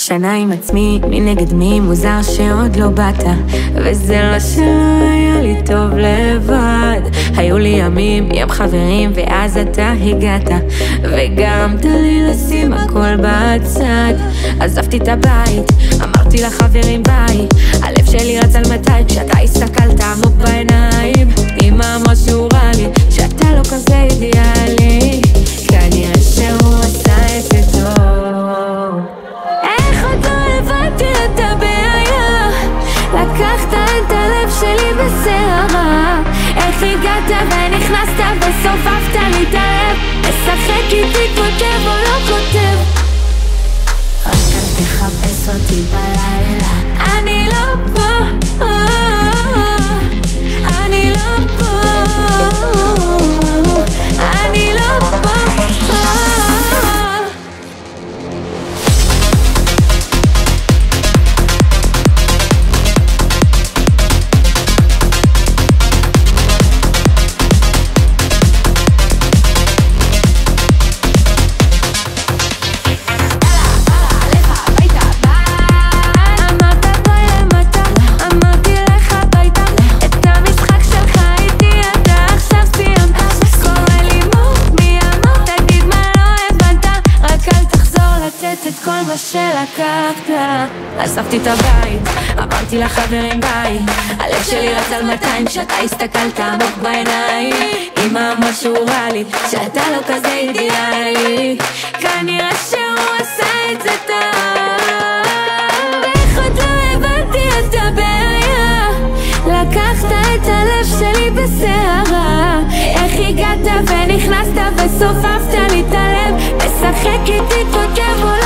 שנה עם עצמי, מי נגד מי, מוזר שעוד לא באת. וזה לא שלא היה לי טוב לבד. היו לי ימים עם חברים ואז אתה הגעת. וגרמת לי לשים הכל בצד. עזבתי את הבית, אמרתי לחברים ביי. הלב שלי רץ על מתי כשאתה הסתכלת עמוק בעיניים בסערה שלקחת. אספתי את הבית, אמרתי לחברים ביי. הלב שלי רץ על 200 כשאתה הסתכלת עמוק בעיניים. אמא משהו רע לי, שאתה לא כזה אידיאלי. כנראה שהוא עשה את זה טוב. איך עוד לא הבנתי את הבעיה? לקחת את הלב שלי בסערה. איך הגעת ונכנסת וסוף עפת לי את הלב? משחק איתי כותב